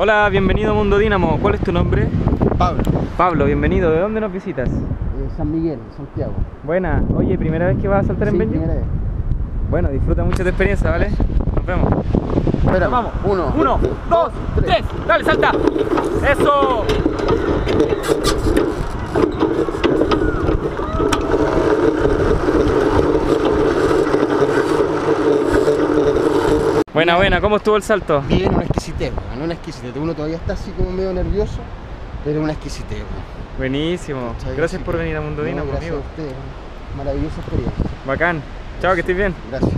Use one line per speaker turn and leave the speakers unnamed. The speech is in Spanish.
Hola, bienvenido a Mundo Dínamo. ¿Cuál es tu nombre?
Pablo.
Pablo, bienvenido. ¿De dónde nos visitas?
San Miguel, Santiago.
Buena. Oye, ¿primera vez que vas a saltar en Benji?
primera vez.
Bueno, disfruta mucho tu experiencia, ¿vale? Nos vemos.
Espera,
Vamos.
Uno.
Uno, dos, tres. Dale, salta. Eso. Buena, buena. ¿Cómo estuvo el salto?
Bien, una exquisitez, weón, una exquisitez. Uno todavía está así como medio nervioso, pero una exquisitez.
Buenísimo. Gracias por venir a Mundo
no,
Dínamo,
gracias a usted. Maravillosa experiencia.
Bacán. Chao, que estés bien.
Gracias.